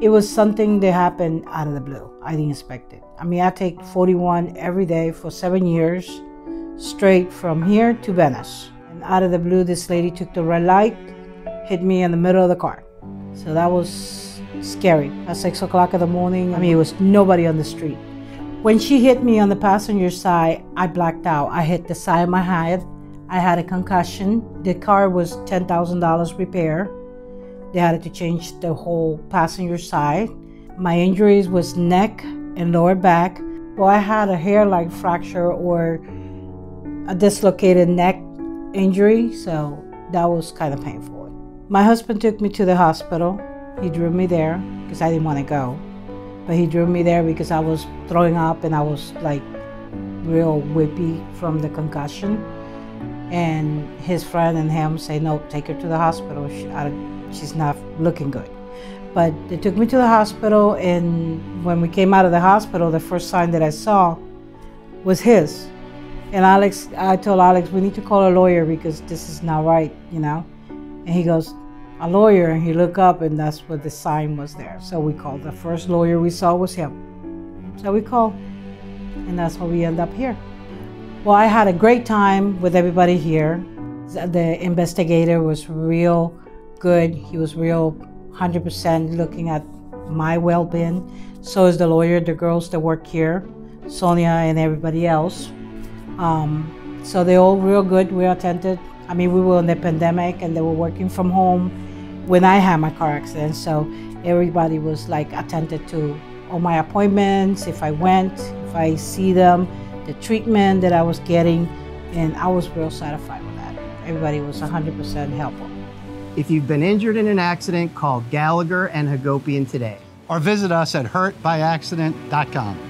it was something that happened out of the blue. I didn't expect it. I mean, I take 41 every day for seven years, straight from here to Venice. And out of the blue, this lady took the red light, hit me in the middle of the car. So that was scary. At six o'clock in the morning, I mean, it was nobody on the street. When she hit me on the passenger side, I blacked out. I hit the side of my head. I had a concussion. The car was $10,000 repair. They had to change the whole passenger side. My injuries was neck and lower back. Well, I had a hairline fracture or a dislocated neck injury, so that was kind of painful. My husband took me to the hospital. He drew me there because I didn't want to go. But he drew me there because I was throwing up and I was like real whippy from the concussion. And his friend and him say, no, take her to the hospital. She, I, she's not looking good. But they took me to the hospital, and when we came out of the hospital, the first sign that I saw was his. And Alex, I told Alex, we need to call a lawyer because this is not right, you know. And he goes, a lawyer, and he looked up, and that's what the sign was there. So we called. The first lawyer we saw was him. So we called, and that's how we end up here. Well, I had a great time with everybody here. The investigator was real good. He was real 100% looking at my well-being. So is the lawyer, the girls that work here, Sonia and everybody else. Um, so they're all real good, real attentive. I mean, we were in the pandemic and they were working from home when I had my car accident. So everybody was like attended to all my appointments, if I went, if I see them, the treatment that I was getting, and I was real satisfied with that. Everybody was 100% helpful. If you've been injured in an accident, call Gallagher and Hagopian today. Or visit us at hurtbyaccident.com.